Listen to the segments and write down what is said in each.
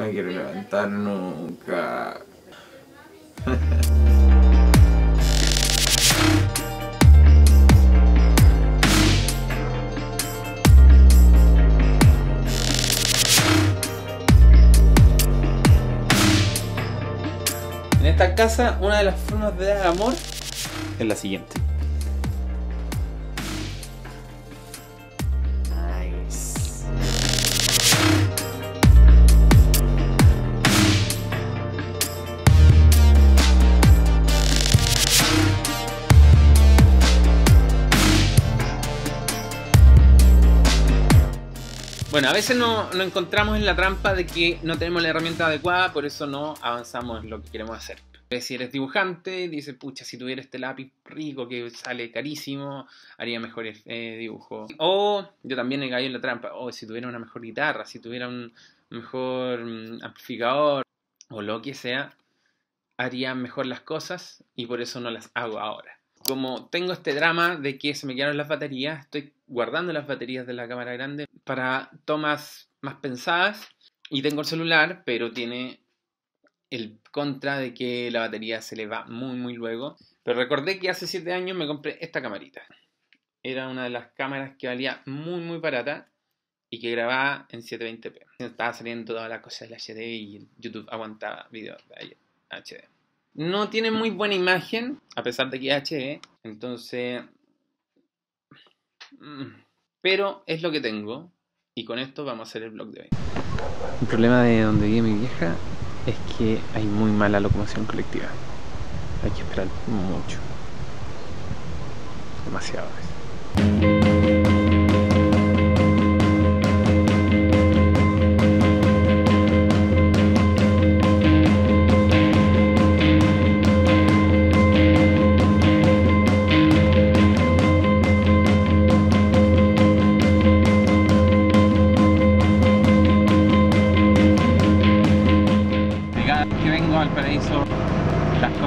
No me quiero levantar nunca. En esta casa, una de las formas de dar amor es la siguiente. Bueno, a veces no- nos encontramos en la trampa de que no tenemos la herramienta adecuada, por eso no avanzamos en lo que queremos hacer. Si eres dibujante, dices, pucha, si tuviera este lápiz rico que sale carísimo, haría mejores eh, dibujos. O yo también he caído en la trampa, o si tuviera una mejor guitarra, si tuviera un mejor mm, amplificador, o lo que sea, haría mejor las cosas y por eso no las hago ahora. Como tengo este drama de que se me quedaron las baterías, estoy guardando las baterías de la cámara grande para tomas más pensadas y tengo el celular, pero tiene el contra de que la batería se le va muy muy luego. Pero recordé que hace 7 años me compré esta camarita. Era una de las cámaras que valía muy muy barata y que grababa en 720p. Estaba saliendo toda la cosa del HD y YouTube aguantaba videos de HD. No tiene muy buena imagen, a pesar de que es HD. Entonces... mm, Pero es lo que tengo. Y con esto vamos a hacer el vlog de hoy. El problema de donde vive mi vieja es que hay muy mala locomoción colectiva. Hay que esperar mucho. Demasiado.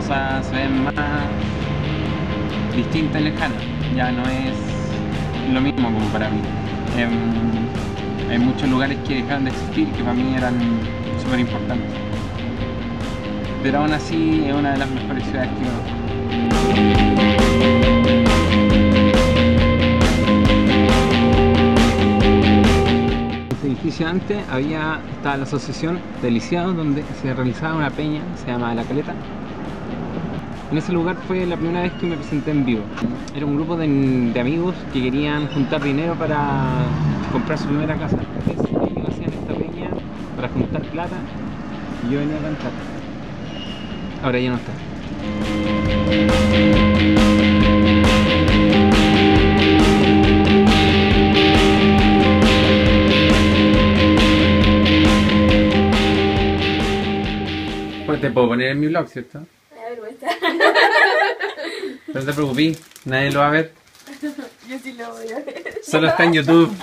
Se ven más distintas y lejanas. Ya no es lo mismo como para mí. Em, hay muchos lugares que dejaron de existir que para mí eran súper importantes. Pero aún así es una de las mejores ciudades que conozco. este edificio antes había estaba la asociación de lisiados donde se realizaba una peña, se llama La Caleta. En ese lugar fue la primera vez que me presenté en vivo. Era un grupo de, de amigos que querían juntar dinero para comprar su primera casa. Entonces ellos hacían esta peña para juntar plata y yo venía a cantar. Ahora ya no está. Pues te puedo poner en mi blog, ¿cierto? Me da vergüenza. No te preocupes, nadie lo va a ver. Yo sí lo voy a ver. Solo está en YouTube.